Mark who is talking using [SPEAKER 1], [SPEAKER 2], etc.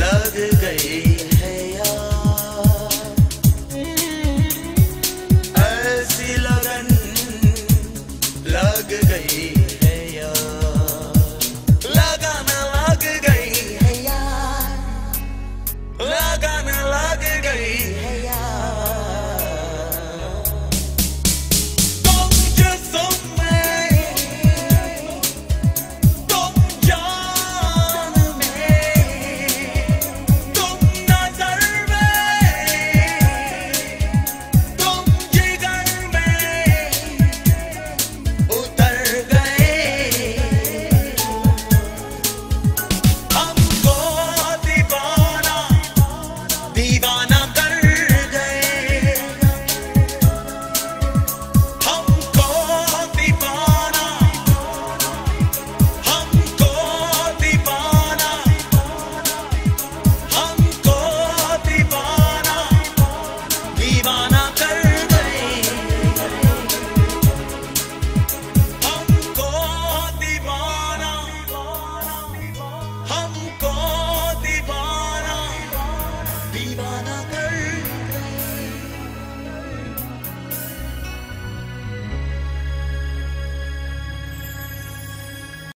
[SPEAKER 1] लग गई है